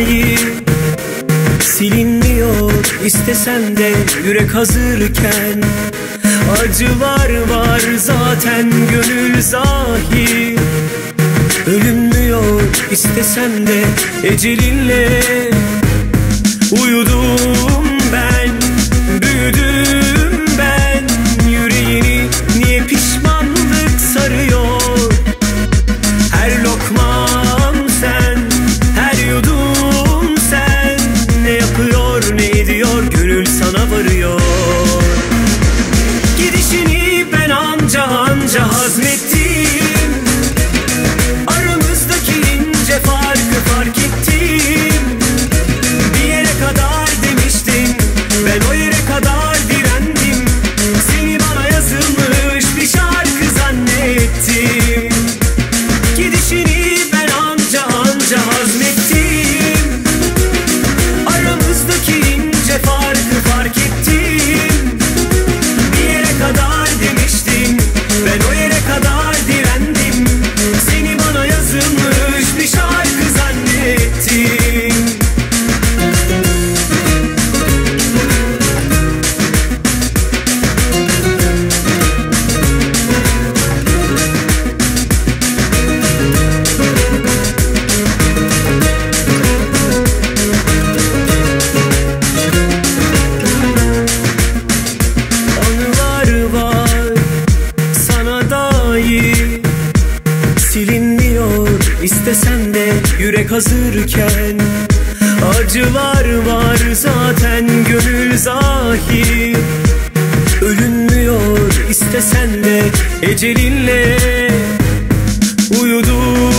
dünyayı Silinmiyor. İstesen de yürek hazırken Acılar var. Zaten gönül zahir Ölünmüyor. İstesen de ecelinle Uyudu Yürek hazırken. Acılar var zaten gönül zahir Ölünmüyor istesen de ecelinle. Uyudum.